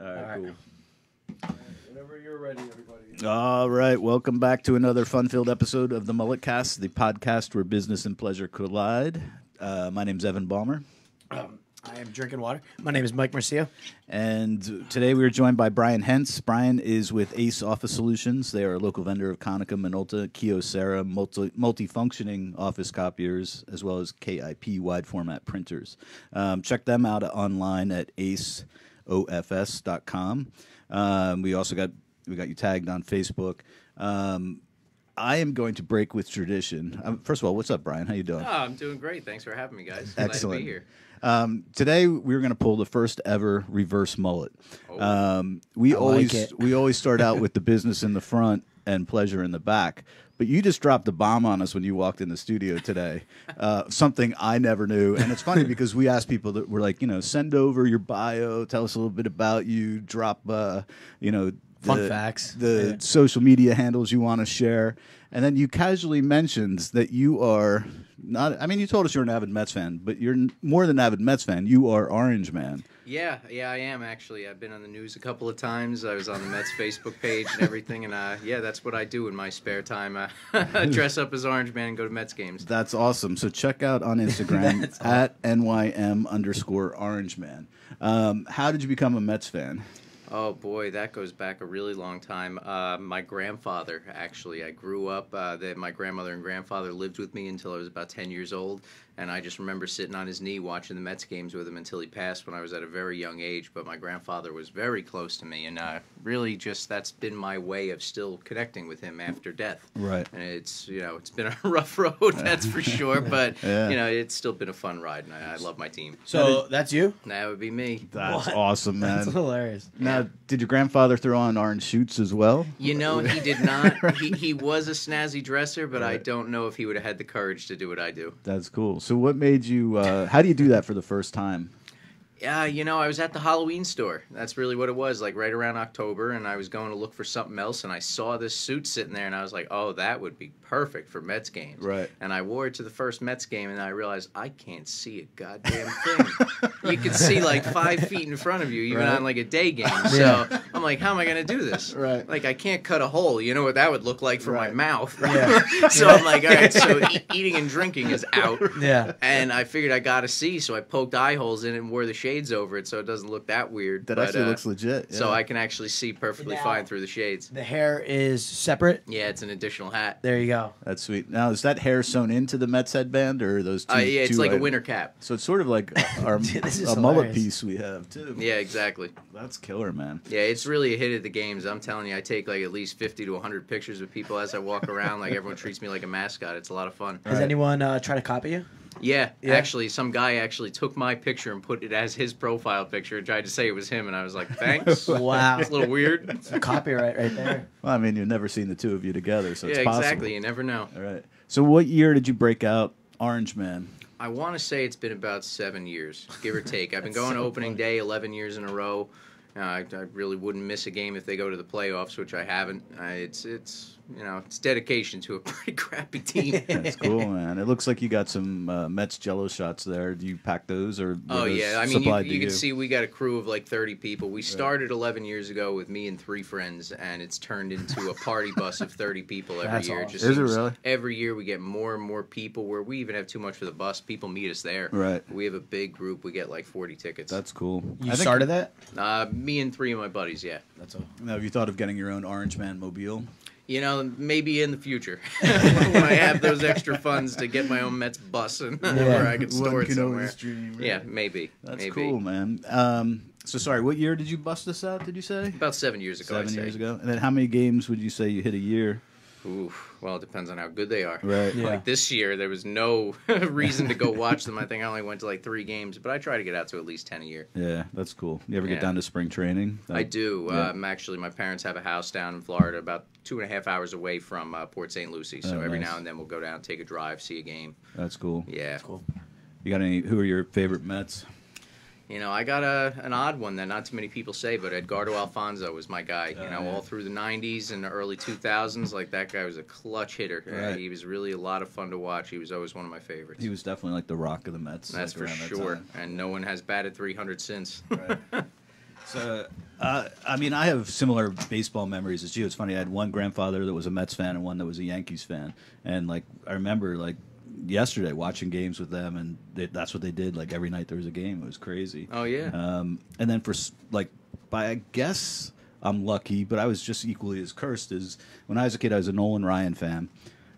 All right, cool. Whenever you're ready, everybody. All right, welcome back to another fun-filled episode of the Mullet Cast, the podcast where business and pleasure collide. Uh, my name's Evan Balmer, I am drinking water. My name is Mike Marcio. and today we are joined by Brian Hentz. Brian is with Ace Office Solutions. They are a local vendor of Konica Minolta, Kyocera, multi- multi-functioning office copiers, as well as KIP wide-format printers. Um, check them out online at aceofs.com. Um, we also got we got you tagged on Facebook. Um, I am going to break with tradition. Um, first of all, what's up, Brian? How you doing? Oh, I'm doing great. Thanks for having me, guys. Glad Excellent. to be here. Um, today we're going to pull the first ever reverse mullet. Oh. Um, we I always like it. we always start out with the business in the front and pleasure in the back. But you just dropped the bomb on us when you walked in the studio today. Uh, something I never knew, and it's funny because we asked people that were like, you know, send over your bio, tell us a little bit about you, drop, uh, you know, Fun the- facts. the Yeah. social media handles you want to share, and then you casually mentioned that you are not. I mean, you told us you're an avid Mets fan, but you're n- more than avid Mets fan. You are Orangeman. Yeah, yeah, I am actually. I've been on the news a couple of times. I was on the Mets Facebook page and everything, and uh, yeah, that's what I do in my spare time. Uh, dress up as Orangeman and go to Mets games. That's awesome. So check out on Instagram That's at nym underscore Orangeman. Um, how did you become a Mets fan? Oh boy, that goes back a really long time. Uh, my grandfather, actually, I grew up. Uh, that my grandmother and grandfather lived with me until I was about ten years old, and I just remember sitting on his knee watching the Mets games with him until he passed when I was at a very young age. But my grandfather was very close to me, and uh, really just that's been my way of still connecting with him after death. Right. And it's you know it's been a rough road, that's for sure. But Yeah. you know it's still been a fun ride, and I, I love my team. So that's you? That would be me. That's What? awesome, man. That's hilarious. now, did your grandfather throw on orange suits as well? You know, he did not. he, he was a snazzy dresser, but I don't know if he would have had the courage to do what I do. That's cool. So, what made you? Uh, how do you do that for the first time? Yeah, you know, I was at the Halloween store. That's really what it was, like right around October, and I was going to look for something else, and I saw this suit sitting there, and I was like, oh, that would be perfect for Mets games. Right. And I wore it to the first Mets game, and I realized I can't see a goddamn thing. you can see like five feet in front of you, even Right. on like a day game. So I'm like, how am I going to do this? Right. Like, I can't cut a hole. You know what that would look like for Right. my mouth. Yeah. so I'm like, all right, so e- eating and drinking is out. Yeah. And I figured I got to see, so I poked eye holes in it and wore the shades over it, so it doesn't look that weird. That but, actually uh, looks legit. Yeah. So. I can actually see perfectly Now- fine through the shades. The hair is separate. Yeah, it's an additional hat. There you go. That's sweet. Now, is that hair sewn into the Mets headband, or are those two? Uh, yeah, it's two like a winter cap. So it's sort of like our This is a mullet piece we have too. Yeah, exactly. That's killer, man. Yeah, it's really a hit at the games. I'm telling you, I take like at least 50 to 100 pictures with people as I walk around. Like everyone treats me like a mascot. It's a lot of fun. Has Right. anyone uh, try to copy you? Yeah, Yeah? actually, some guy actually took my picture and put it as his profile picture and tried to say it was him, and I was like, thanks. Wow. It's a little weird. It's a copyright right there. Well, I mean, you've never seen the two of you together, so yeah, it's possible. exactly. You never know. All right. So, what year did you break out Orangeman? I want to say it's been about seven years, give or take. I've been going so opening funny. day 11 years in a row. Uh, I, I really wouldn't miss a game if they go to the playoffs, which I haven't. Uh, it's it's you know it's dedication to a pretty crappy team. That's cool, man. It looks like you got some uh, Mets Jello shots there. Do you pack those or? Oh those yeah, I mean you, supplied to you can see we got a crew of like 30 people. We started 11 years ago with me and three friends, and it's turned into a party bus of 30 people every That's year. awesome. just Is it really? Every year we get more and more people. Where we even have too much for the bus, people meet us there. Right. We have a big group. We get like 40 tickets. That's cool. You I think- started that? uh, me and three of my buddies. Yeah. That's all. Now, have you thought of getting your own Orangeman mobile? You know, maybe in the future when I have those extra funds to get my own Mets bus and where I can store it somewhere. Yeah, maybe. That's maybe. cool, man. Um, so, sorry, what year did you bust this out? Did you say About seven years ago. seven I'd say. years ago? And then, how many games would you say you hit a year? Oof. Well, it depends on how good they are. Right. Yeah. Like this year, there was no reason to go watch them. I think I only went to like three games, but I try to get out to at least ten a year. Yeah, that's cool. You ever get down to spring training? I do. Yeah. Um, actually, my parents have a house down in Florida, about two and a half hours away from uh, Port St. Lucie. So Oh, every nice. now and then we'll go down, take a drive, see a game. That's cool. Yeah. Cool. You got any? Who are your favorite Mets? You know, I got a an odd one that not too many people say, but Edgardo Alfonzo was my guy. Oh, You know, yeah. all through the '90s and the early 2000s, like that guy was a clutch hitter. Right. he was really a lot of fun to watch. He was always one of my favorites. He was definitely like the rock of the Mets. That's like, for around that sure. And no one has batted 300 since. Right. So, uh, I mean, I have similar baseball memories as you. It's funny. I had one grandfather that was a Mets fan and one that was a Yankees fan, and like I remember like yesterday watching games with them, and they, that's what they did. Like every night there was a game. It was crazy. Oh yeah. Um, and then for like, by I guess I'm lucky, but I was just equally as cursed as when I was a kid. I was a Nolan Ryan fan,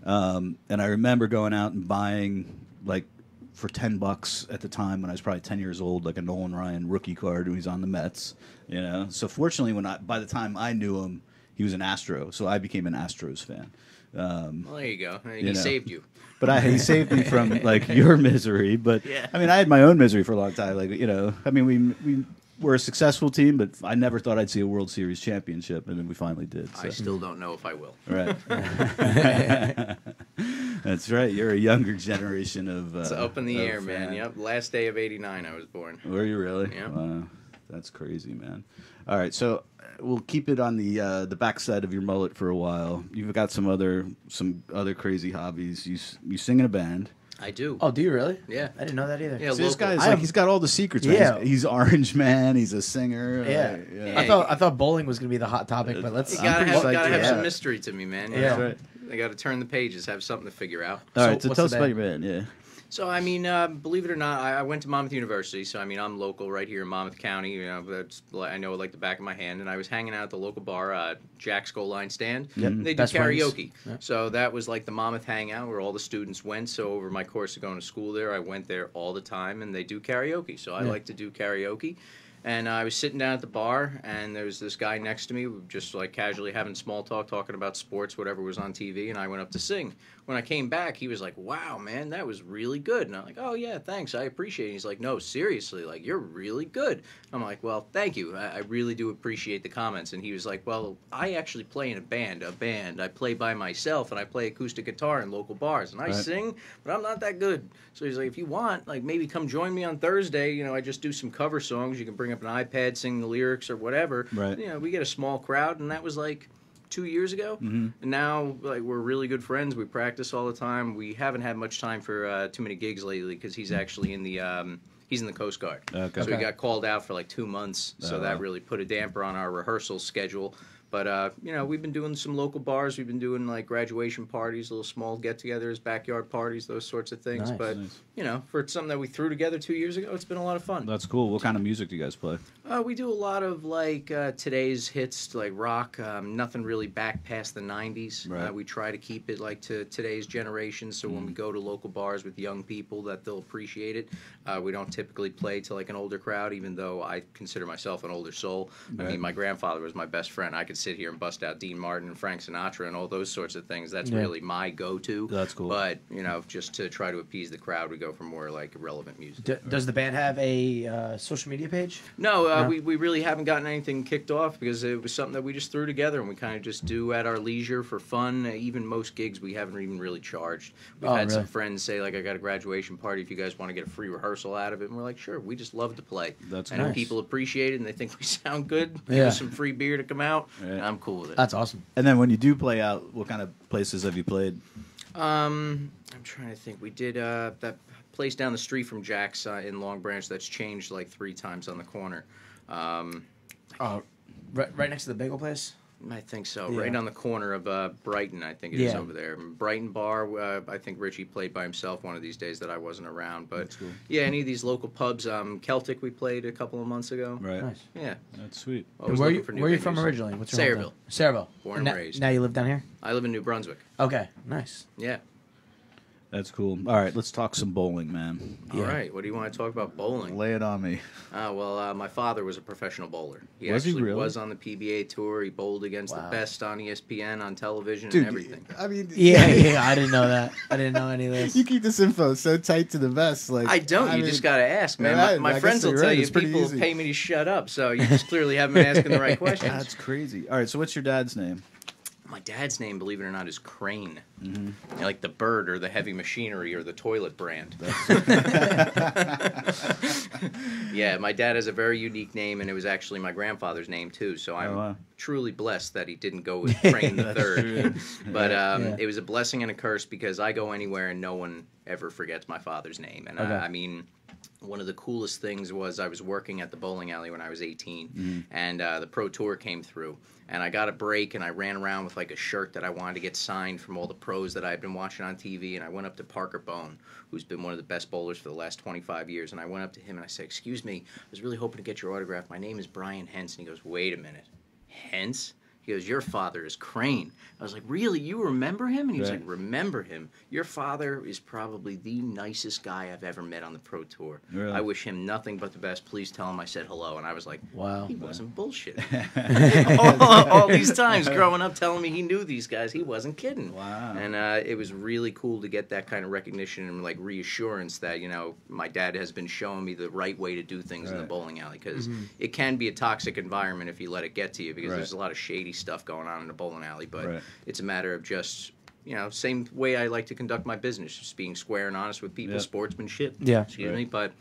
um, and I remember going out and buying like for ten bucks at the time when I was probably ten years old, like a Nolan Ryan rookie card when he's on the Mets. You know, so fortunately, when I by the time I knew him, he was an Astro, so I became an Astros fan. Um, well, there you go. He you know. saved you. but I, he saved me from like your misery. But Yeah. I mean, I had my own misery for a long time. Like you know, I mean, we we were a successful team, but I never thought I'd see a World Series championship, and then we finally did. So. I still don't know if I will. Right. That's right. You're a younger generation of. Uh, It's up in the air, man. Yep. Last day of '89, I was born. Were you really? Yeah. Wow. That's crazy, man. All right, so we'll keep it on the uh, the backside of your mullet for a while. You've got some other some other crazy hobbies. You s- you sing in a band. I do. Oh, do you really? Yeah. I didn't know that either. Yeah, See, this local. guy's I like am- he's got all the secrets. Man. Yeah. He's, he's Orangeman. He's a singer. Yeah. like, Yeah. I thought I thought bowling was gonna be the hot topic, but let's. You I'm gotta pretty have, psyched gotta to have hear some mystery to me, man. you Yeah. know? Right. I got to turn the pages, have something to figure out. All So right, so what's tell the us about band? your band. Yeah. So I mean, uh, believe it or not, I, I went to Monmouth University. So I mean, I'm local right here in Monmouth County. You know, that's I know like the back of my hand. And I was hanging out at the local bar, uh, Jack's Goal Line Stand. Yep. They do Best karaoke. Yeah. So that was like the Monmouth hangout where all the students went. So over my course of going to school there, I went there all the time, and they do karaoke. So I Yeah. like to do karaoke. And I was sitting down at the bar, and there was this guy next to me, just like casually having small talk, talking about sports, whatever was on TV, and I went up to sing. When I came back, he was like, "Wow, man, that was really good." And I'm like, "Oh yeah, thanks, I appreciate it." He's like, "No, seriously, like you're really good." I'm like, "Well, thank you, I, I really do appreciate the comments." And he was like, "Well, I actually play in a band, a band. I play by myself, and I play acoustic guitar in local bars, and I Right. sing, but I'm not that good." So he's like, "If you want, like maybe come join me on Thursday. You know, I just do some cover songs. You can bring up an iPad, sing the lyrics or whatever. Right. You know, we get a small crowd, and that was like." Two years ago, Mhm. and now like we're really good friends. We practice all the time. We haven't had much time for uh, too many gigs lately because he's actually in the um, he's in the Coast Guard. Okay. So he got called out for like two months. So Oh, that really put a damper on our rehearsal schedule. But uh, you know, we've been doing some local bars. We've been doing like graduation parties, little small get-togethers, backyard parties, those sorts of things. Nice. But Nice. you know, for something that we threw together two years ago, it's been a lot of fun. That's cool. What kind of music do you guys play? Uh, we do a lot of like uh, today's hits, like rock. Um, nothing really back past the '90s. Right. Uh, we try to keep it like to today's generation, so when we go to local bars with young people, that they'll appreciate it. Uh, we don't typically play to like an older crowd, even though I consider myself an older soul. I mean, my grandfather was my best friend. I could sit here and bust out Dean Martin and Frank Sinatra and all those sorts of things. That's Yeah. really my go-to. That's cool. But you know, just to try to appease the crowd, we go for more like relevant music. D- does the band have a uh, social media page? No, uh, No? We, we really haven't gotten anything kicked off because it was something that we just threw together and we kind of just do at our leisure for fun. Even most gigs we haven't even really charged. We've Oh, had some friends say like, "I got a graduation party. If you guys want to get a free rehearsal out of it," and we're like, "Sure." We just love to play. That's and nice. people appreciate it and they think we sound good, give Yeah. us some free beer to come out. Right. I'm cool with it. That's awesome. And then when you do play out, what kind of places have you played? Um, I'm trying to think. We did uh, that place down the street from Jack's uh, in Long Branch that's changed like three times on the corner. Um, Oh, right, right next to the bagel place. I think so. Yeah. Right on the corner of uh, Brighton, I think it is Yeah. over there. Brighton Bar. Uh, I think Richie played by himself one of these days that I wasn't around. But cool. yeah, any of these local pubs. Um, Celtic we played a couple of months ago. Right. Nice. Yeah, That's sweet. Always where looking you for new where are you from originally? What's your Sayreville. hometown? Sayreville. Born and now, raised. Now you live down here. I live in New Brunswick. Okay, nice. Yeah. That's cool. All right, let's talk some bowling, man. All Yeah. right. What do you want to talk about bowling? Lay it on me. Uh, well, uh, my father was a professional bowler. He Was he actually really? was on the PBA tour. He bowled against Wow. the best on ESPN, on television, Dude, and everything. I mean, Yeah, yeah. I didn't know that. I didn't know any of this. You keep this info so tight to the vest. Like I don't. you mean, just got to ask, man. Yeah, My, I my guess friends will you're tell right, you it's pretty people easy. pay me to shut up. So you just clearly haven't been asking the right questions. That's crazy. All right, so what's your dad's name? My dad's name, believe it or not, is Crane. Mm-hmm. You know, like the bird or the heavy machinery or the toilet brand. yeah, my dad has a very unique name, and it was actually my grandfather's name too. So I'm Oh, wow. truly blessed that he didn't go with Crane the third. But um, Yeah. it was a blessing and a curse because I go anywhere and no one ever forgets my father's name. And Okay. I, I mean, one of the coolest things was I was working at the bowling alley when I was 18, Mm-hmm. and uh, the pro tour came through, and I got a break, and I ran around with like a shirt that I wanted to get signed from all the pros that I'd been watching on TV, and I went up to Parker Bohn, who's been one of the best bowlers for the last 25 years, and I went up to him and I said, "Excuse me, I was really hoping to get your autograph. My name is Brian Hentz," and he goes, "Wait a minute, Hentz." He goes, Your father is Crane. I was like, Really? You remember him? And he was Right. like, Remember him. Your father is probably the nicest guy I've ever met on the pro tour. Really? I wish him nothing but the best. Please tell him I said hello. And I was like, Wow. He wasn't bullshitting. all, all these times growing up telling me he knew these guys, he wasn't kidding. Wow. And uh, it was really cool to get that kind of recognition and like reassurance that, you know, my dad has been showing me the right way to do things in the bowling alley because it can be a toxic environment if you let it get to you because Right. there's a lot of shady stuff going on in the bowling alley. But Right. it's a matter of just, you know, same way I like to conduct my business, just being square and honest with people, Yeah. sportsmanship. Yeah. Excuse Right. me. But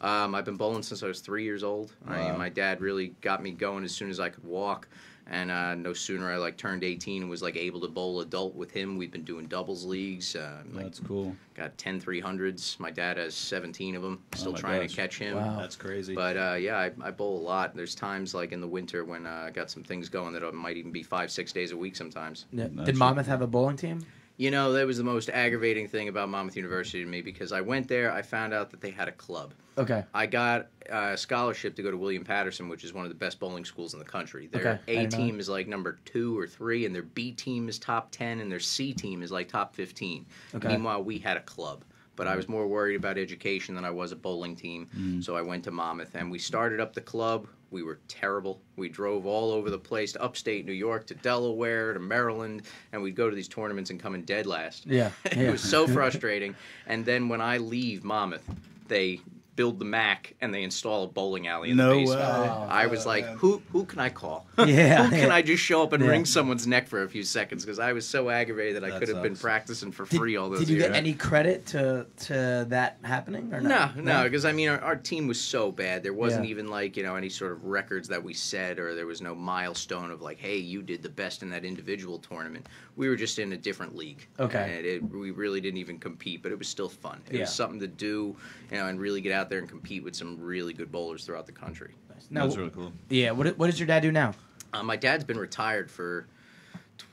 um, I've been bowling since I was three years old. I, my dad really got me going as soon as I could walk. And uh, no sooner I like turned 18 and was like able to bowl adult with him. We've been doing doubles leagues. Uh, like, That's cool. got 10 300s. My dad has 17 of them. Still Oh trying gosh. to catch him. Wow. That's crazy. But uh, yeah, I, I bowl a lot. There's times like in the winter when uh, I got some things going that I might even be five, six days a week sometimes. Yeah. Did Monmouth have a bowling team? You know, that was the most aggravating thing about Monmouth University to me because I went there, I found out that they had a club. Okay. I got a scholarship to go to William Paterson, which is one of the best bowling schools in the country. Their Okay, A team is like number two or three, and their B team is top 10, and their C team is like top 15. Okay. Meanwhile, we had a club. But I was more worried about education than I was a bowling team. Mm. So I went to Monmouth, and we started up the club. We were terrible. We drove all over the place to upstate New York, to Delaware, to Maryland, and we'd go to these tournaments and come in dead last. Yeah. it was so frustrating. And then when I leave Monmouth, they build the Mac and they install a bowling alley in No the basement. way. Oh. I was like, man. who who can I call? Yeah, who can. I just show up and Yeah. wring someone's neck for a few seconds? Because I was so aggravated that I That could have been practicing for Did, free all those did you years. get any credit to to that happening or No, no? no, because I mean, our, our team was so bad. There wasn't Yeah. even like you know any sort of records that we set, or there was no milestone of like, hey, you did the best in that individual tournament. We were just in a different league. Okay. and it, we really didn't even compete, but it was still fun. It Yeah. was something to do, you know, and really get out there and compete with some really good bowlers throughout the country. No. That's really cool. Yeah. What what does your dad do now? Uh, my dad's been retired for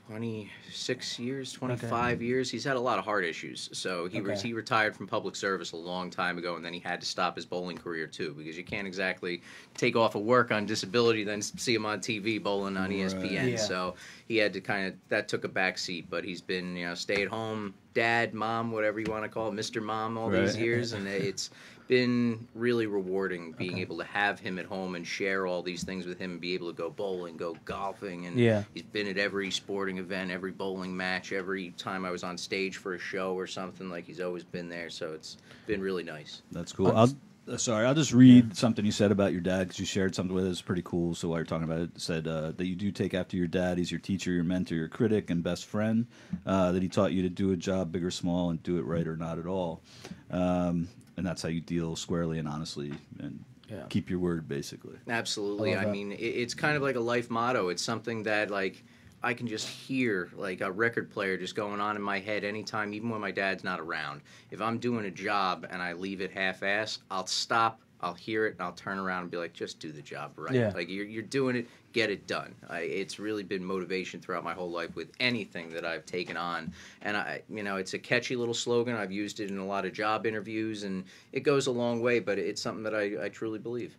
26 years, 25 years. He's had a lot of heart issues. So he, re- he retired from public service a long time ago, and then he had to stop his bowling career too, because you can't exactly take off of work on disability, then see him on TV bowling on E ESPN. Yeah. So he had to kind of, that took a back seat, but he's been, you know, stay at home dad, mom, whatever you want to call it, Mr. Mom, all these years, and it's been really rewarding being able to have him at home and share all these things with him and be able to go bowling, go golfing, and Yeah. he's been at every sporting event, every bowling match, every time I was on stage for a show or something. Like he's always been there, so it's been really nice. That's cool. I'll, uh, sorry, I'll just read something you said about your dad because you shared something with us. Pretty cool. So while you're talking about it, it said uh, that you do take after your dad. He's your teacher, your mentor, your critic, and best friend. Uh, that he taught you to do a job, big or small, and do it right or not at all. Um, and that's how you deal squarely and honestly and Yeah. keep your word, basically. Absolutely. I I, mean, it, it's kind of like a life motto. It's something that like I can just hear like a record player just going on in my head anytime, even when my dad's not around. If I'm doing a job and I leave it half-ass, I'll stop. I'll hear it and I'll turn around and be like, just do the job right. Yeah. Like you're, you're doing it, get it done. I, it's really been motivation throughout my whole life with anything that I've taken on. And I, you know, it's a catchy little slogan. I've used it in a lot of job interviews and it goes a long way, but it's something that I, I truly believe.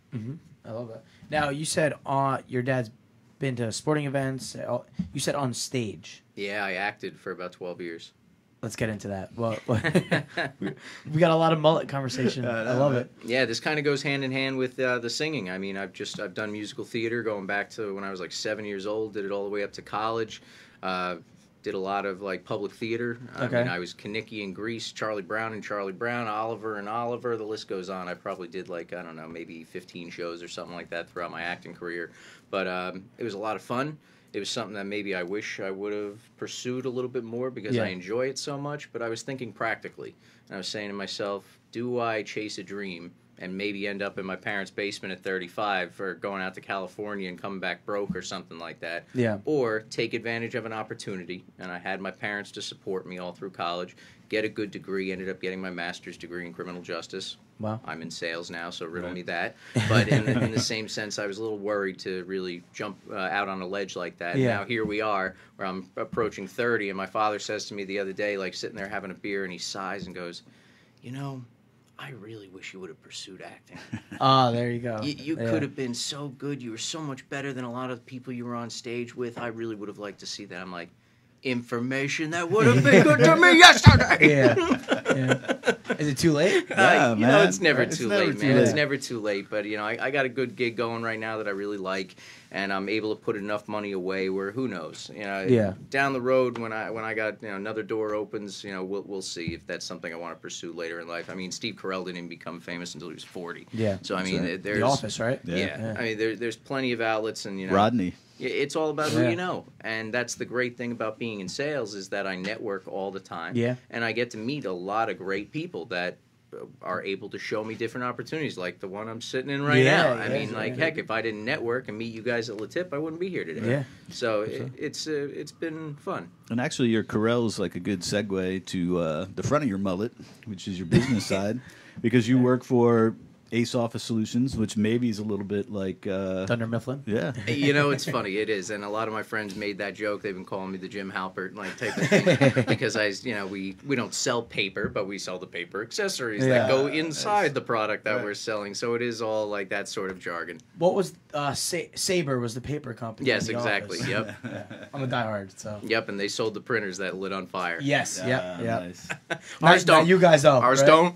I love that. Now you said uh, your dad's been to sporting events. uh, You said on stage. Yeah, I acted for about 12 years. Let's get into that. Well, we got a lot of mullet conversation. Yeah, I I love man. it. Yeah, this kind of goes hand in hand with uh, the singing. I mean, I've just I've done musical theater going back to when I was like seven years old. Did it all the way up to college. Uh, did a lot of like public theater. I Okay. mean, I was Kenickie in Grease, Charlie Brown and Charlie Brown, Oliver and Oliver. The list goes on. I probably did like I don't know, maybe 15 shows or something like that throughout my acting career. But um, it was a lot of fun. It was something that maybe I wish I would have pursued a little bit more because Yeah. I enjoy it so much. But I was thinking practically, and I was saying to myself, do I chase a dream? And maybe end up in my parents' basement at 35 or going out to California and coming back broke or something like that Yeah. or take advantage of an opportunity. And I had my parents to support me all through college, get a good degree, ended up getting my master's degree in criminal justice. Wow. I'm in sales now, so riddle Right. me that. But in, the- in the same sense, I was a little worried to really jump uh, out on a ledge like that. Yeah. Now here we are, where I'm approaching 30, and my father says to me the other day, like sitting there having a beer, and he sighs and goes, "You know." I really wish you would have pursued acting. Oh, there you go. You, you Yeah. could have been so good. You were so much better than a lot of the people you were on stage with. I really would have liked to see that. I'm like, information that would have been good to me yesterday. Yeah. yeah. Is it too late? Uh, Yeah, you know, it's never It's too never late, too man. It's never too late. But you know, I, I got a good gig going right now that I really like, and I'm able to put enough money away where who knows, you know, Yeah. down the road when I when I got you know another door opens, you know, we'll we'll see if that's something I want to pursue later in life. I mean, Steve Carell didn't even become famous until he was 40. Yeah. So I mean, right. there's The Office, right? Yeah. Yeah, Yeah. I mean, there, there's plenty of outlets, and you know, Rodney. Yeah, It's all about who you know, and that's the great thing about being in sales is that I network all the time. Yeah. and I get to meet a lot of great people that uh, are able to show me different opportunities, like the one I'm sitting in right Yeah, now. I yeah, mean, like yeah. heck, if I didn't network and meet you guys at Latip, I wouldn't be here today. Yeah. So it, it's uh, it's been fun. And actually, your Carell's like a good segue to uh, the front of your mullet, which is your business side, because you work for Ace Office Solutions, which maybe is a little bit like, uh, Dunder Mifflin. yeah, You know, it's funny. It is, and a lot of my friends made that joke. They've been calling me the Jim Halpert like type of thing because I, you know, we we don't sell paper, but we sell the paper accessories Yeah. that go inside the product that Right. we're selling. So it is all like that sort of jargon. What was uh, Sa- Sabre was the paper company? Yes, exactly. Office. Yep, Yeah. I'm a diehard, so. yep. And they sold the printers that lit on fire. Yes. Ah, yeah. Yeah. nice. Ours Not- not don't. You guys don't. Ours right? don't.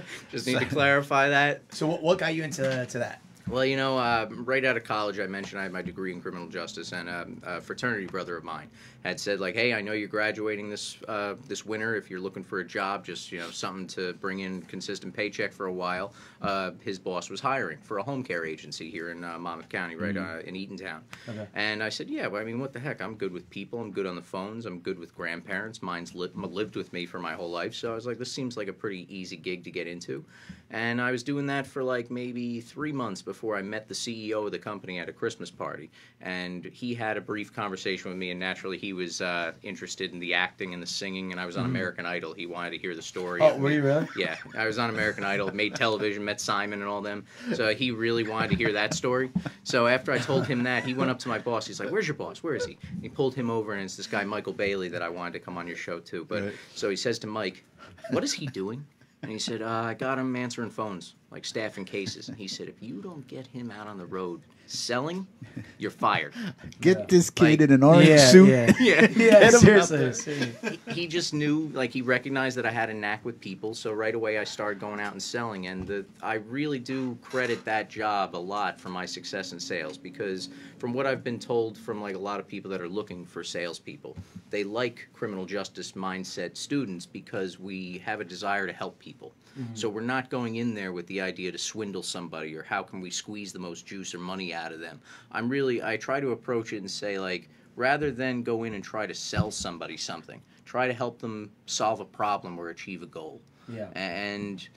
Just need to clarify that. So what, what got you into to that? Well, you know, uh, right out of college, I mentioned I had my degree in criminal justice, and um, a fraternity brother of mine had said, like, "Hey, I know you're graduating this uh, this winter. If you're looking for a job, just you know, something to bring in consistent paycheck for a while." Uh, his boss was hiring for a home care agency here in uh, Monmouth County, right uh, in Eatontown. Okay. And I said, "Yeah, well, I mean, what the heck? I'm good with people. I'm good on the phones. I'm good with grandparents. Mine's li- lived with me for my whole life. So I was like, this seems like a pretty easy gig to get into." And I was doing that for like maybe three months before I met the CEO of the company at a Christmas party. And he had a brief conversation with me, and naturally, he was uh, interested in the acting and the singing. And I was on American Idol. He wanted to hear the story. Mm-hmm. Oh, were you really? Yeah, I was on American Idol, made television, met Simon and all them. So he really wanted to hear that story. So after I told him that, he went up to my boss. He's like, "Where's your boss? Where is he?" And he pulled him over, and it's this guy Michael Bailey that I wanted to come on your show too. But Right. so he says to Mike, "What is he doing?" And he said, uh, "I got him answering phones, like staffing cases." And he said, "If you don't get him out on the road selling, you're fired." Get this Like- kid in an orange yeah, suit. yeah. Yeah, Yeah, Get him out seriously. seriously. he, he just knew like he recognized that I had a knack with people so right away I started going out and selling and the, I really do credit that job a lot for my success in sales because from what I've been told from like a lot of people that are looking for salespeople they like criminal justice mindset students because we have a desire to help people. Mm-hmm. So we're not going in there with the idea to swindle somebody or how can we squeeze the most juice or money out of them. I'm really I try to approach it and say like rather than go in and try to sell somebody something try to help them solve a problem or achieve a goal. Yeah. and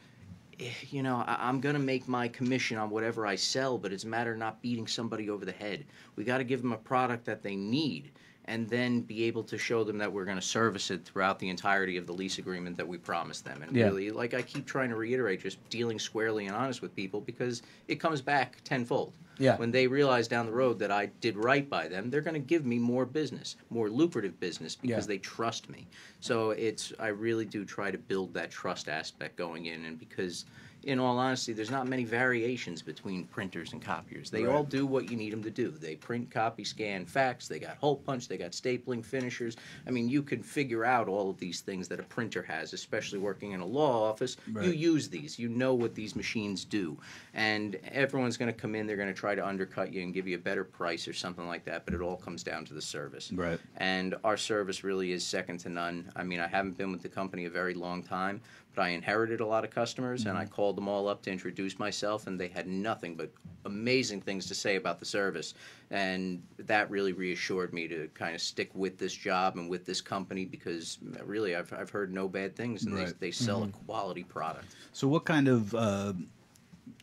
Eh, you know I, i'm going to make my commission on whatever i sell but it's a matter of not beating somebody over the head. We got to give them a product that they need and then be able to show them that we're going to service it throughout the entirety of the lease agreement that we promised them and Yeah. really like i keep trying to reiterate just dealing squarely and honest with people because it comes back tenfold Yeah. when they realize down the road that I did right by them, they're going to give me more business, more lucrative business because Yeah. they trust me. So it's I really do try to build that trust aspect going in, and because in all honesty, there's not many variations between printers and copiers. They Right. all do what you need them to do. They print, copy, scan, fax. They got hole punch. They got stapling, finishers. I mean, you can figure out all of these things that a printer has, especially working in a law office. You use these. You know what these machines do, and everyone's going to come in. They're going to try to undercut you and give you a better price or something like that. But it all comes down to the service. Right. And our service really is second to none. I mean, I haven't been with the company a very long time, but I inherited a lot of customers, and I called them all up to introduce myself, and they had nothing but amazing things to say about the service. And that really reassured me to kind of stick with this job and with this company because really I've, I've heard no bad things, and Right. they, they sell a quality product. So, what kind of uh,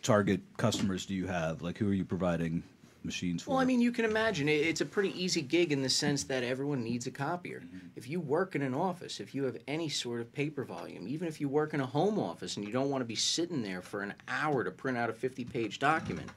target customers do you have? Like, who are you providing machines for? Well, I mean, you can imagine it, it's a pretty easy gig in the sense that everyone needs a copier. Mm-hmm. If you work in an office, if you have any sort of paper volume, even if you work in a home office and you don't want to be sitting there for an hour to print out a 50 page document,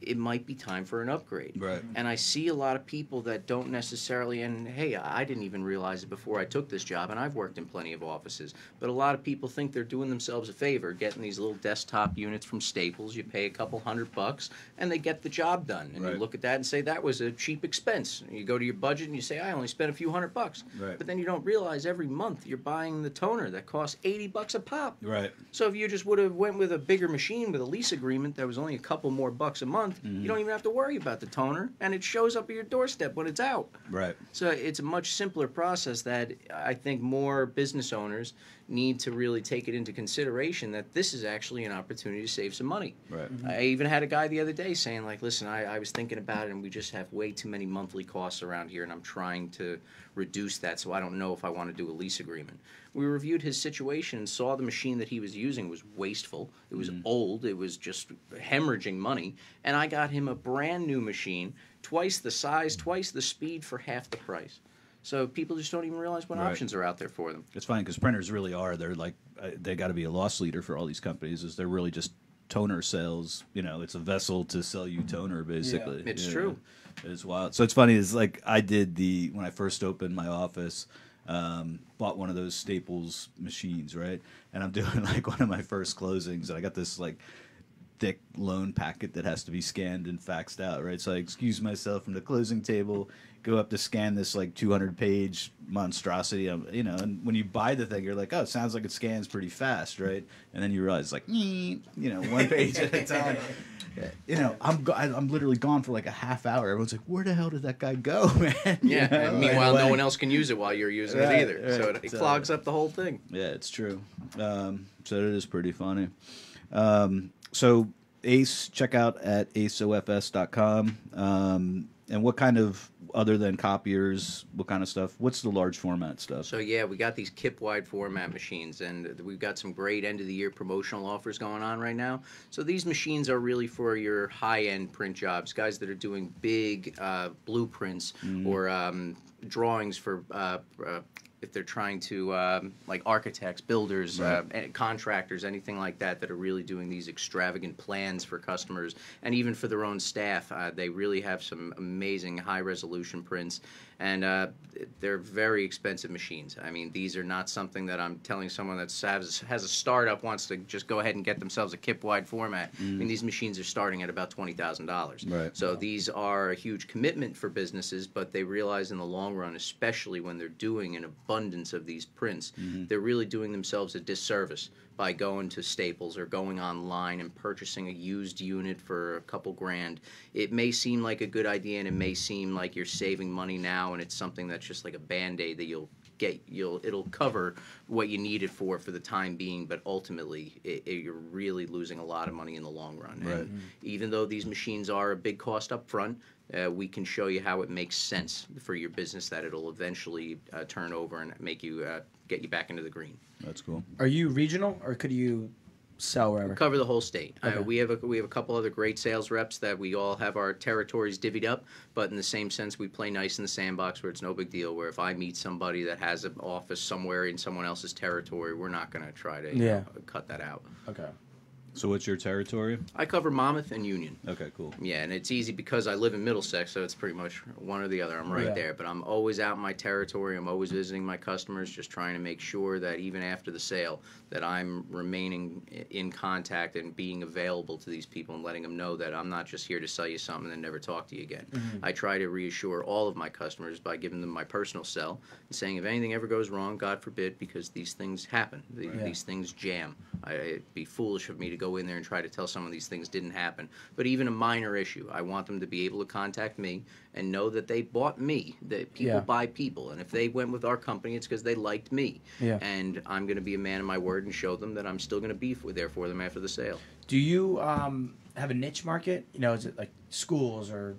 it might be time for an upgrade. Right. And I see a lot of people that don't necessarily, and hey, I didn't even realize it before I took this job, and I've worked in plenty of offices, but a lot of people think they're doing themselves a favor getting these little desktop units from Staples. You pay a couple hundred bucks, and they get the job done. And Right. You look at that and say, that was a cheap expense. You go to your budget and you say, I only spent a few hundred bucks. Right. But then you don't realize every month you're buying the toner that costs 80 bucks a pop. Right. So if you just would have went with a bigger machine with a lease agreement that was only a couple more bucks a month, Mm-hmm. you don't even have to worry about the toner, and it shows up at your doorstep when it's out. Right. So it's a much simpler process that I think more business owners need to really take it into consideration that this is actually an opportunity to save some money. Right. Mm-hmm. I even had a guy the other day saying like, "Listen, I, I was thinking about it, and we just have way too many monthly costs around here, and I'm trying to reduce that, so I don't know if I want to do a lease agreement." We reviewed his situation and saw the machine that he was using was wasteful. It was mm-hmm. old. It was just hemorrhaging money, and I got him a brand new machine, twice the size, twice the speed for half the price. So people just don't even realize what Right. options are out there for them. It's funny because printers really are. They're like uh, they got to be a loss leader for all these companies. Is they're really just toner sales. You know, it's a vessel to sell you toner, basically. It's Yeah. true. It's wild. So it's funny. Is like I did the when I first opened my office. Um, bought one of those Staples machines, right? And I'm doing like one of my first closings, and I got this like thick loan packet that has to be scanned and faxed out, right? So I excuse myself from the closing table, go up to scan this like 200 page monstrosity, um, you know, and when you buy the thing, you're like, oh, it sounds like it scans pretty fast, right? And then you realize, like, you know, one page at a time. You know, I'm go- I'm literally gone for like a half hour. Everyone's like, "Where the hell did that guy go, man?" You Yeah. know, meanwhile, right no one else can use it while you're using Right, it either. so it, it So- clogs up the whole thing. Yeah, it's true. Um, so it is pretty funny. Um, so Ace, check out at aceofs.com. Um, and what kind of, other than copiers, what kind of stuff? What's the large format stuff? So yeah, we got these kip wide format machines, and we've got some great end of the year promotional offers going on right now. So these machines are really for your high end print jobs, guys that are doing big uh, blueprints or um, drawings for. Uh, uh, if they're trying to, um, like architects, builders, uh, contractors, anything like that, that are really doing these extravagant plans for customers and even for their own staff, uh, they really have some amazing high resolution prints and uh, they're very expensive machines. I mean, these are not something that I'm telling someone that has, has a startup wants to just go ahead and get themselves a kip wide format. I mean, these machines are starting at about twenty thousand dollars. Right. So these are a huge commitment for businesses, but they realize in the long run, especially when they're doing an abundance of these prints, they're really doing themselves a disservice by going to Staples or going online and purchasing a used unit for a couple grand. It may seem like a good idea and it may seem like you're saving money now and it's something that's just like a band-aid that you'll get you'll it'll cover what you need it for for the time being but ultimately it, it- you're really losing a lot of money in the long run Right. and even though these machines are a big cost up front uh, we can show you how it makes sense for your business that it'll eventually uh, turn over and make you uh, get you back into the green That's cool. Are you regional or could you sell wherever? cover the whole state. Okay. Uh, we have a we have a couple other great sales reps that we all have our territories divvied up, but in the same sense, we play nice in the sandbox where it's no big deal. Where if I meet somebody that has an office somewhere in someone else's territory, we're not going to try to Yeah. know, cut that out. Okay. So what's your territory? I cover Monmouth and Union. Okay, cool. Yeah, and it's easy because I live in Middlesex, so it's pretty much one or the other. I'm right Yeah. there, but I'm always out in my territory. I'm always visiting my customers, just trying to make sure that even after the sale, that I'm remaining in contact and being available to these people and letting them know that I'm not just here to sell you something and then never talk to you again. Mm-hmm. I try to reassure all of my customers by giving them my personal cell and saying if anything ever goes wrong, God forbid, because these things happen, Right. these things jam. I, it'd be foolish of me to go in there and try to tell someone these things didn't happen. But even a minor issue, I want them to be able to contact me and know that they bought me. That people Yeah. buy people, and if they went with our company, it's because they liked me. Yeah. And I'm going to be a man of my word and show them that I'm still going to be for, there for them after the sale. Do you um, have a niche market? You know, is it like schools or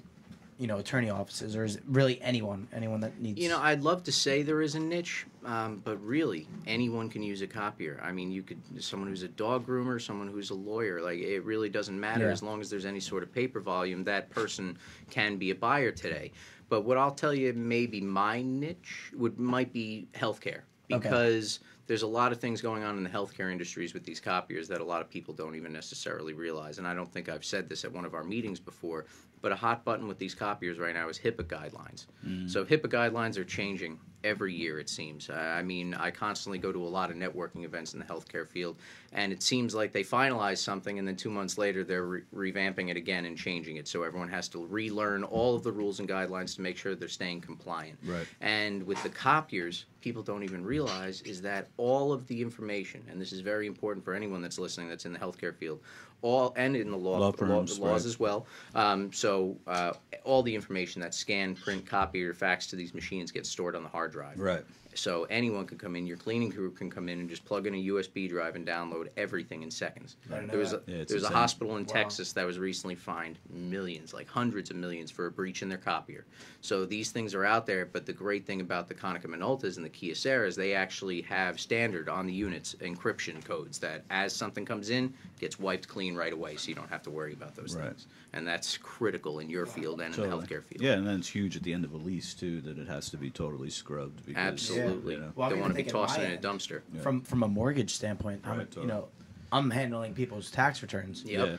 you know attorney offices, or is it really anyone anyone that needs? You know, I'd love to say there is a niche, um, but really, anyone can use a copier. I mean, you could someone who's a dog groomer, someone who's a lawyer. Like it really doesn't matter Yeah. as long as there's any sort of paper volume. That person can be a buyer today. But what I'll tell you, maybe my niche would might be healthcare Okay. because there's a lot of things going on in the healthcare industries with these copiers that a lot of people don't even necessarily realize. And I don't think I've said this at one of our meetings before, but a hot button with these copiers right now is HIPAA guidelines. Mm-hmm. So HIPAA guidelines are changing every year, it seems. I I mean, I constantly go to a lot of networking events in the healthcare field, and it seems like they finalize something, and then two months later, they're re- revamping it again and changing it. So everyone has to relearn all of the rules and guidelines to make sure they're staying compliant. Right. And with the copiers, people don't even realize is that all of the information, and this is very important for anyone that's listening that's in the healthcare field, all and in the law, Law firms, laws right. as well. Um, so uh, all the information that's scanned, print, copy, or faxed to these machines gets stored on the hard drive. Right. So anyone could come in. Your cleaning crew can come in and just plug in a USB drive and download everything in seconds. I didn't know There was a. Yeah, there was a hospital in Wow. Texas that was recently fined millions, like hundreds of millions, for a breach in their copier. So these things are out there. But the great thing about the Konica Minoltas and the Kyocera is they actually have standard on the units encryption codes that as something comes in, gets wiped clean right away, so you don't have to worry about those Right. things. And that's critical in your field and in the healthcare field. Yeah, and then it's huge at the end of a lease too that it has to be totally scrubbed. Because, Absolutely. You know, Well, I'm Don't want to be thinking on tossing my in a dumpster. Yeah. from from a mortgage standpoint, I'm, Right, you know, I'm handling people's tax returns. Yep. yeah,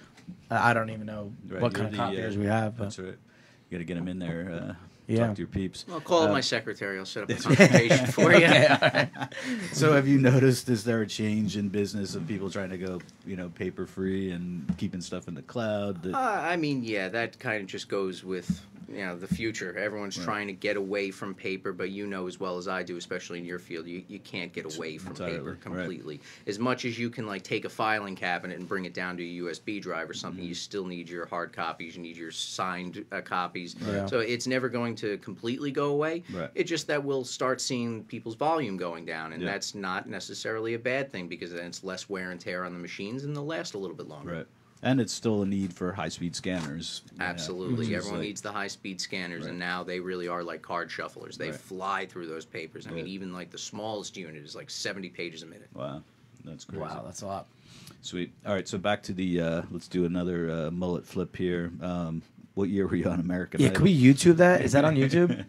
I I don't even know Right, what you're kind of the, uh, copiers we have. But that's right. You got to get them in there. Uh, Yeah. Talk to your peeps. Well, call Uh, my secretary. I'll set up a consultation for you. So have you noticed is there a change in business of people trying to go, you know, paper free and keeping stuff in the cloud? That, Uh, I mean, yeah, that kind of just goes with you know the future. Everyone's Right. trying to get away from paper, but you know as well as I do, especially in your field, you, you can't get away from Entirely, paper right. completely. As much as you can like take a filing cabinet and bring it down to a USB drive or Mm-hmm. something, you still need your hard copies. You need your signed uh, copies. Right. So it's never going to completely go away. Right. It's just that we'll start seeing people's volume going down, and Yeah. that's not necessarily a bad thing because then it's less wear and tear on the machines, and they'll last a little bit longer. right. And it's still a need for high speed scanners. Absolutely. which is Everyone like- needs the high speed scanners, Right. and now they really are like card shufflers. They Right. fly through those papers. I mean, even like the smallest unit is like 70 pages a minute. Wow. That's crazy. wow, that's a lot. Sweet. All right, so back to the uh, let's do another uh, mullet flip here. Um, what year were you on American Yeah, Idol? can we YouTube that? Is that on YouTube?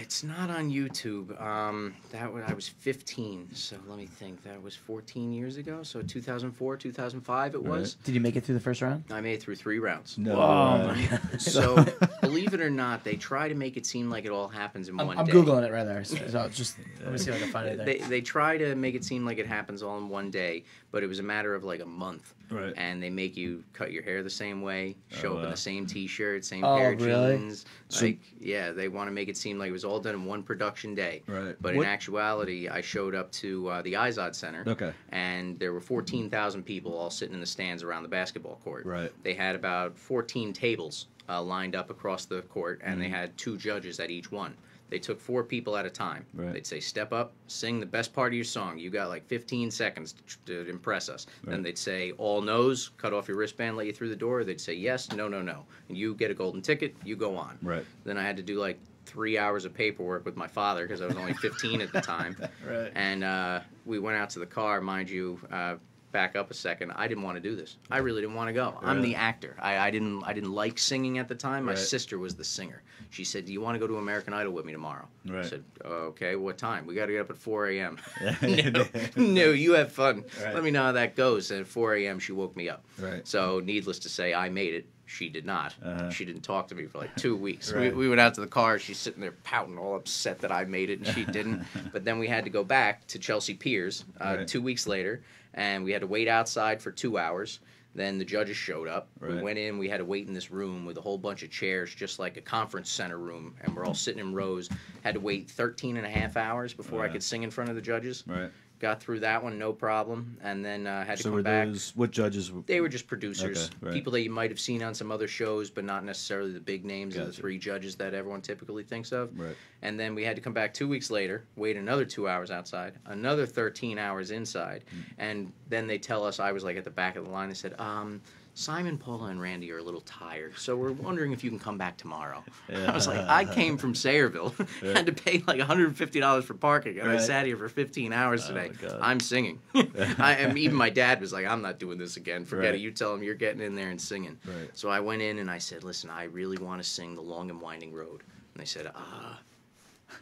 it's not on YouTube. Um, that was, I was 15, so let me think. That was 14 years ago. So 2004, 2005 it was. Did you make it through the first round? I made it through three rounds. No. Oh uh, my god. So believe it or not, they try to make it seem like it all happens in I'm, one I'm day. googling it right there. So, so just let me see if I can find it there. They, they try to make it seem like it happens all in one day, but it was a matter of like a month. Right. And they make you cut your hair the same way, show Oh, up in the same T-shirt, same Oh, pair of really? jeans. So- Like, yeah, they want to make it seem like it was all done in one production day. Right. But What- in actuality, I showed up to uh, the Izod Center. Okay. And there were 14,000 people all sitting in the stands around the basketball court. Right. They had about 14 tables uh, lined up across the court, and Mm-hmm. they had two judges at each one. They took four people at a time. Right. They'd say, "Step up, sing the best part of your song. You got like 15 seconds to, to impress us." Right. Then they'd say, "All no's, cut off your wristband, let you through the door." They'd say, "Yes, no, no, no," and you get a golden ticket. You go on. Right. Then I had to do like three hours of paperwork with my father because I was only 15 at the time. Right. And uh, we went out to the car, mind you. Uh, back up a second. I didn't want to do this. I really didn't want to go. I'm the actor. I, I didn't I didn't like singing at the time. My Right. sister was the singer. She said, "Do you want to go to American Idol with me tomorrow?" I said, "Okay. What time? We got to get up at 4 a.m." no, no, you have fun. Right. Let me know how that goes. And at 4 a.m. she woke me up. Right. So needless to say, I made it. She did not. Uh-huh. She didn't talk to me for like two weeks. Right. We, we went out to the car. She's sitting there pouting, all upset that I made it and she didn't. but then we had to go back to Chelsea Piers uh, Right. two weeks later, and we had to wait outside for two hours. Then the judges showed up. We went in. We had to wait in this room with a whole bunch of chairs, just like a conference center room, and we're all sitting in rows. Had to wait 13 and a half hours before I could sing in front of the judges. Right. Got through that one, no problem, and then uh, had to So come were back. those what judges? were- They were just producers, Okay, right. people that you might have seen on some other shows, but not necessarily the big names of the three judges that everyone typically thinks of. Right. And then we had to come back two weeks later, wait another two hours outside, another 13 hours inside, Hmm. and then they tell us I was like at the back of the line. They said, um, Simon, Paula, and Randy are a little tired, so we're wondering if you can come back tomorrow. I was like, I came from Sayreville, had to pay like $150 for parking, and I sat here for 15 hours Oh, today. I'm singing. I am. Even my dad was like, "I'm not doing this again. Forget Right. it. You tell him you're getting in there and singing." Right. So I went in and I said, "Listen, I really want to sing the Long and Winding Road." And they said, "Ah,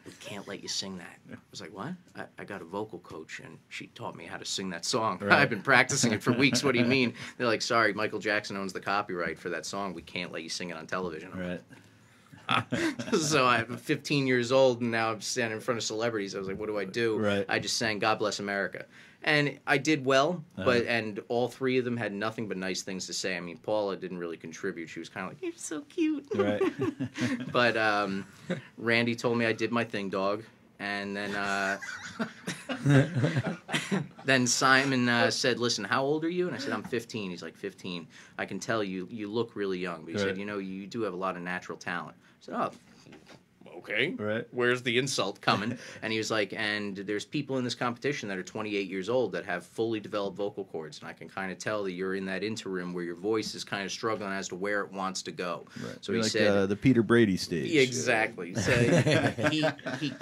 we can't let you sing that." I was like, "What?" I, I got a vocal coach and she taught me how to sing that song. Right. I've been practicing it for weeks. What do you mean? They're like, "Sorry, Michael Jackson owns the copyright for that song. We can't let you sing it on television." I'm Right. so I'm 15 years old and now I'm standing in front of celebrities. I was like, what do I do? Right. I just sang "God Bless America," and I did well. But Uh-huh. and all three of them had nothing but nice things to say. I mean, Paula didn't really contribute. She was kind of like, "You're so cute." Right. but um, Randy told me I did my thing, dog. And then uh, then Simon uh, said, "Listen, how old are you?" And I said, "I'm 15." He's like, "15. I can tell you you look really young." But he said, "You know, you do have a lot of natural talent." I said, "Oh, okay. Right. Where's the insult coming? and he was like, and there's people in this competition that are 28 years old that have fully developed vocal cords, and I can kind of tell that you're in that interim where your voice is kind of struggling as to where it wants to go. Right. So You're he like said, uh, the Peter Brady stage. exactly. So he he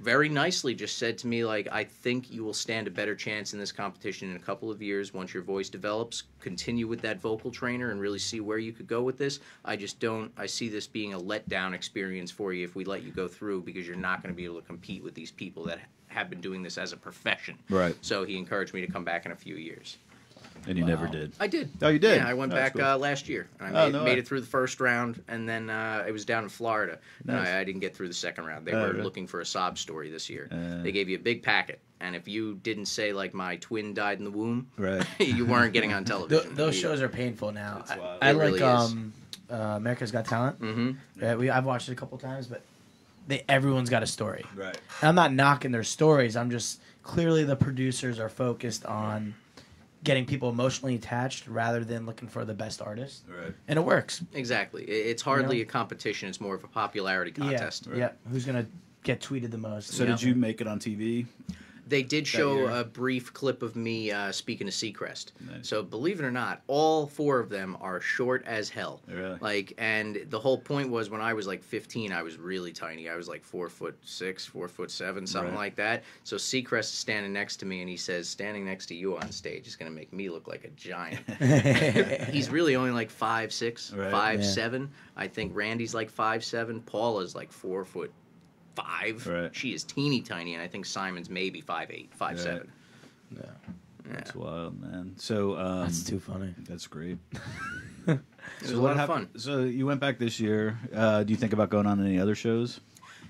very nicely just said to me like, I think you will stand a better chance in this competition in a couple of years once your voice develops. Continue with that vocal trainer and really see where you could go with this. I just don't. I see this being a letdown experience for you if we let you go through because you're not going to be able to compete with these people that have been doing this as a profession. Right. So he encouraged me to come back in a few years. And you never did. I did. Oh, you did? Yeah, I went Oh, that's back cool. uh, last year. I Oh, made, no made way. it through the first round, and then uh, it was down in Florida. And Nice. I, I didn't get through the second round. They Oh, were really? looking for a sob story this year. Uh. they gave you a big packet, and if you didn't say like my twin died in the womb, Right. you weren't getting on Th- television. those shows are painful now. It's I, wild. I It like really is. um, uh, America's Got Talent. Mm-hmm. Uh, we I've watched it a couple times, but they everyone's got a story. Right. And I'm not knocking their stories. I'm just clearly the producers are focused on getting people emotionally attached rather than looking for the best artist, Right. and it works. Exactly. It's hardly know? a competition. It's more of a popularity contest. Yeah, yeah. Who's gonna get tweeted the most? So you did know? you make it on TV? They did show year. a brief clip of me uh, speaking to Seacrest. Nice. So believe it or not, all four of them are short as hell. Really? Like, and the whole point was when I was like 15, I was really tiny. I was like four foot six, four foot seven, something Right. like that. So Seacrest is standing next to me, and he says, "Standing next to you on stage is going to make me look like a giant." He's really only like five six, Right. five Yeah. seven. I think Randy's like five seven. Paula's like four foot five. Right. She is teeny tiny, and I think Simon's maybe five eight, five Right. seven. Yeah. Yeah. That's wild, man. So um, That's too funny. That's great. It was a lot of fun. So you went back this year. Uh, do you think about going on any other shows?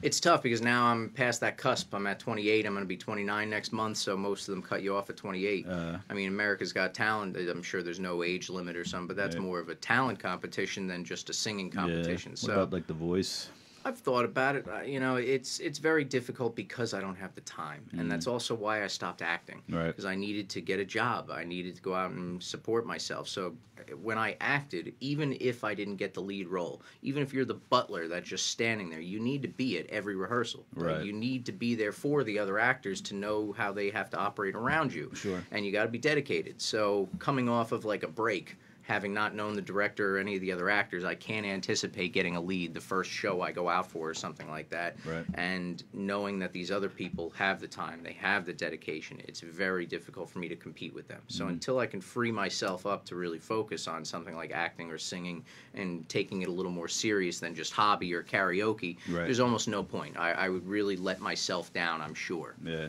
It's tough because now I'm past that cusp. I'm at 28. I'm going to be 29 next month, so most of them cut you off at 28. Uh, I mean, America's Got Talent. I'm sure there's no age limit or something, but that's Right. more of a talent competition than just a singing competition. Yeah. So What about like The Voice? I've thought about it. Uh, You know, it's it's very difficult because I don't have the time, and that's also why I stopped acting. Right. Because I needed to get a job. I needed to go out and support myself. So uh, when I acted, even if I didn't get the lead role, even if you're the butler that's just standing there, you need to be at every rehearsal. Right. you need to be there for the other actors to know how they have to operate around you. Sure. And you got to be dedicated. So coming off of like a break having not known the director or any of the other actors, I can't anticipate getting a lead the first show I go out for or something like that. Right. And knowing that these other people have the time, they have the dedication, it's very difficult for me to compete with them. So mm-hmm. until I can free myself up to really focus on something like acting or singing and taking it a little more serious than just hobby or karaoke, Right. there's almost no point. I, I would really let myself down, I'm sure. Yeah.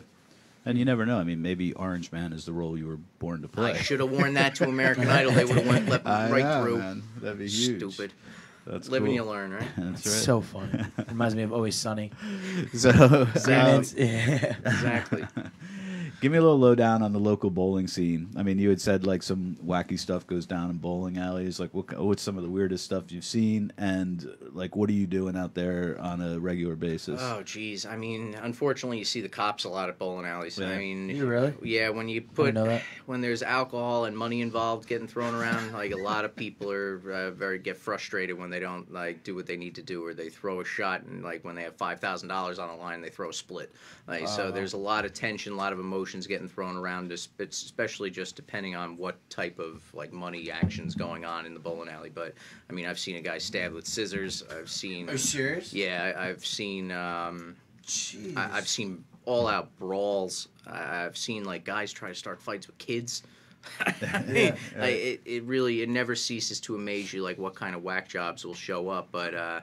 And you never know. I mean, maybe Orangeman is the role you were born to play. I should have worn that to American Idol. They would have went lep- I right know, through. man. That'd be huge. Stupid. That's Live and cool. you learn, right? That's right. so funny. Reminds me of Always Sunny. So, And um, yeah. Exactly. Give me a little lowdown on the local bowling scene. I mean, you had said like some wacky stuff goes down in bowling alleys. Like, what, what's some of the weirdest stuff you've seen, and like, what are you doing out there on a regular basis? Oh, geez. I mean, unfortunately, you see the cops a lot at bowling alleys. Yeah. I mean, You really? Yeah, when you put know that. when there's alcohol and money involved getting thrown around, like a lot of people are uh, very get frustrated when they don't like do what they need to do, or they throw a shot and like when they have five thousand dollars on the line, they throw a split. Like so, there's a lot of tension, a lot of emotions getting thrown around, especially just depending on what type of like money actions going on in the bowling alley. But I mean, I've seen a guy stabbed with scissors. I've seen. Are you serious? Yeah, I, I've seen. Um, Jeez. I, I've seen all out brawls. I've seen like guys try to start fights with kids. Mean, I- it, it really it never ceases to amaze you like what kind of whack jobs will show up, but uh,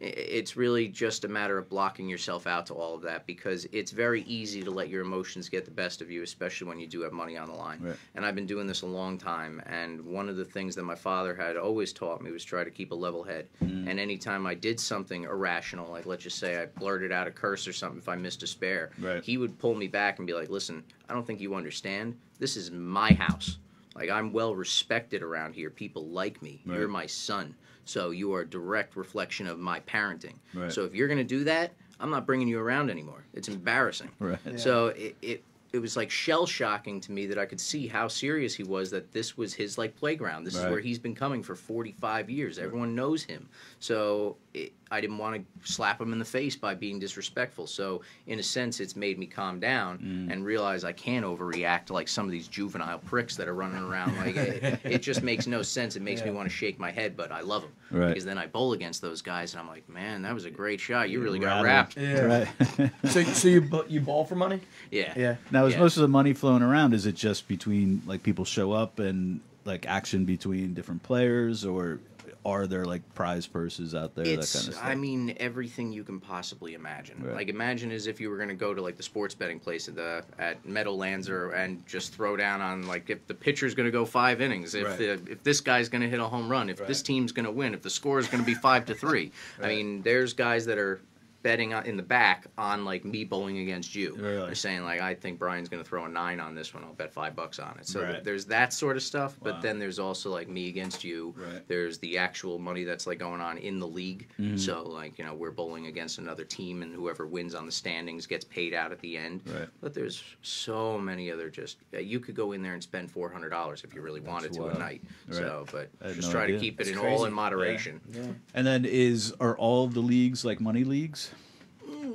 it's really just a matter of blocking yourself out to all of that because it's very easy to let your emotions get the best of you, especially when you do have money on the line. Right. And I've been doing this a long time, and one of the things that my father had always taught me was try to keep a level head. Mm. And anytime I did something irrational, like let's just say I blurted out a curse or something, if I missed a spare, Right. he would pull me back and be like, "Listen, I don't think you understand. This is my house. Like I'm well respected around here. People like me. Right. You're my son, so you are a direct reflection of my parenting. Right. So if you're gonna do that, I'm not bringing you around anymore. It's embarrassing. Right. So it, it it was like shell shocking to me that I could see how serious he was. That this was his like playground. This Right. is where he's been coming for 45 years. Everyone knows him. So it, I didn't want to slap him in the face by being disrespectful. So in a sense, it's made me calm down Mm. and realize I can't overreact like some of these juvenile pricks that are running around. Like it, it just makes no sense. It makes me want to shake my head, but I love them Right. because then I bowl against those guys and I'm like, man, that was a great shot. You really got Rattled. wrapped. Right. So, so you bu- you ball for money? Yeah. Yeah. now, is Yeah. most of the money flowing around? Is it just between like people show up and like action between different players, or are there like prize purses out there? It's, that kind of stuff. I mean, everything you can possibly imagine. Right. Like, imagine as if you were going to go to like the sports betting place at the at Meadowlands or and just throw down on like if the pitcher's going to go five innings, if Right. the, if this guy's going to hit a home run, if this team's going to win, if the score is going to be five to three. I mean, there's guys that are betting on, in the back on like me bowling against you. Really? They're saying like I think Brian's going to throw a nine on this one. I'll bet five bucks on it. So Right. there's that sort of stuff. Wow. But then there's also like me against you. Right. There's the actual money that's like going on in the league. Mm-hmm. So like you know we're bowling against another team, and whoever wins on the standings gets paid out at the end. Right. But there's so many other just uh, you could go in there and spend four hundred dollars if you really wanted to wild. a night. So, but just no try idea. to keep it That's in crazy. all in moderation. Yeah. And then is are all of the leagues like money leagues?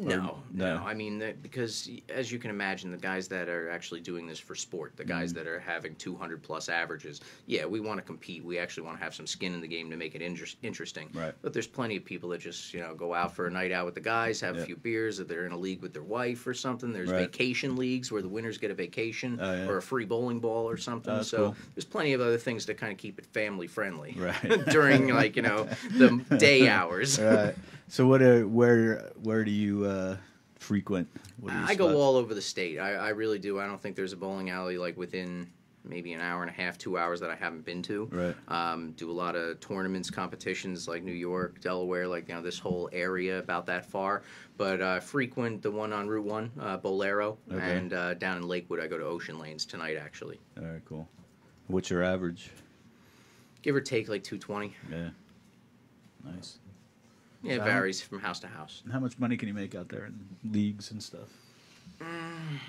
No, no. no. I mean, that, because as you can imagine, the guys that are actually doing this for sport, the guys Mm-hmm. that are having 200 plus averages, yeah, we want to compete. We actually want to have some skin in the game to make it inter- interesting. Right. But there's plenty of people that just you know go out for a night out with the guys, have Yeah. a few beers, or they're in a league with their wife or something. There's Right. vacation leagues where the winners get a vacation Oh, yeah. or a free bowling ball or something. Oh, so cool. there's plenty of other things to kind of keep it family friendly Right. during like you know the day hours. Right. So what? Are, where where do you uh, frequent? Your I go all over the state. I, I really do. I don't think there's a bowling alley like within maybe an hour and a half, two hours that I haven't been to. Right. Um, do a lot of tournaments, competitions like New York, Delaware, like you know this whole area about that far. But uh, frequent the one on Route One, uh, Bowlero, Okay. and uh, down in Lakewood, I go to Ocean Lanes tonight. Actually, All right. Cool. What's your average? give or take like two twenty. Yeah. Nice. Yeah, it varies from house to house. How much money can you make out there in leagues and stuff? I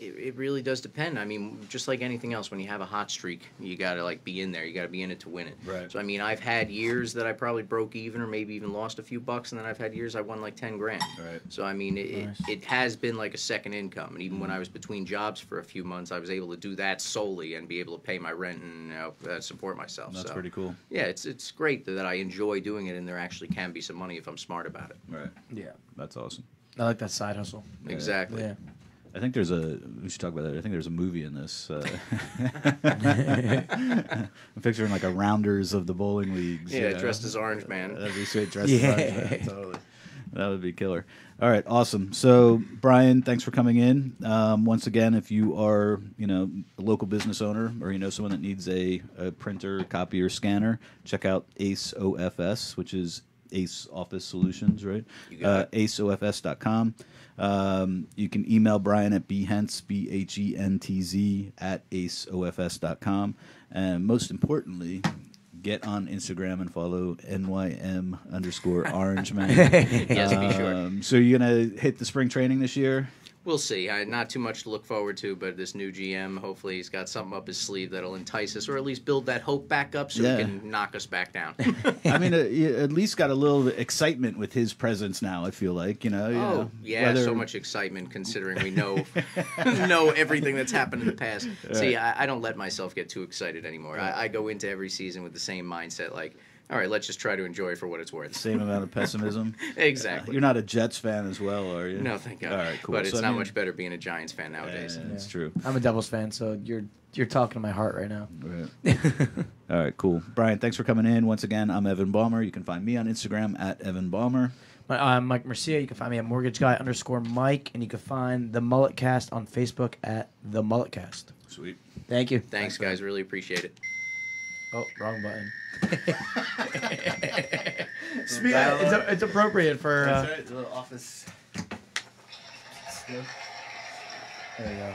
It, it really does depend. I mean, just like anything else, when you have a hot streak, you gotta like be in there. You gotta be in it to win it. Right. So I mean, I've had years that I probably broke even, or maybe even lost a few bucks, and then I've had years I won like ten grand. Right. So I mean, it, Nice. it, it has been like a second income, and even when I was between jobs for a few months, I was able to do that solely and be able to pay my rent and you know, uh, support myself. That's so, pretty cool. Yeah, it's it's great that, that I enjoy doing it, and there actually can be some money if I'm smart about it. Right. Yeah. That's awesome. I like that side hustle. Exactly. Yeah. I think there's a. We should talk about that. I think there's a movie in this. Uh, I'm picturing like a Rounders of the bowling leagues. Yeah, you know? dressed as Orangeman. That'd be sweet. Dressed Yeah. as Orangeman, totally. That would be killer. All right, awesome. So, Brian, thanks for coming in. Um, once again, if you are, you know, a local business owner or you know someone that needs a, a printer, copier, scanner, check out Ace OFS, which is Ace Office Solutions, right? You got Uh, it. AceOFS.com. Um, you can email Brian at bhentz, B H E N T Z, at aceofs.com. And most importantly, get on Instagram and follow NYM underscore Orangeman. Yes, be sure. Um, so you're going to hit the spring training this year? We'll see. I, not too much to look forward to, but this new GM, hopefully, he's got something up his sleeve that'll entice us, or at least build that hope back up, so Yeah. he can knock us back down. I mean, uh, you at least got a little excitement with his presence now. I feel like you know. you oh know, yeah, whether- so much excitement considering we know know everything that's happened in the past. See, I, I don't let myself get too excited anymore. I, I go into every season with the same mindset, like, all right, let's just try to enjoy for what it's worth. Same amount of pessimism. Exactly. You're not a Jets fan as well, are you? no, thank God. All right, cool. But it's So, I not mean- much better being a Giants fan nowadays. Yeah, that's true. I'm a Devils fan, so you're you're talking to my heart right now. Right. All right, cool. Brian, thanks for coming in. Once again, I'm Evan Balmer. You can find me on Instagram at Evan Balmer. I'm Mike Mercia. You can find me at Mortgage Guy underscore Mike, and you can find the Mullet Cast on Facebook at the Mullet Cast. Sweet. Thank you. Thanks, guys. Really appreciate it. Oh, wrong button. Spe- it's, it's appropriate for. Uh, The office. there you go.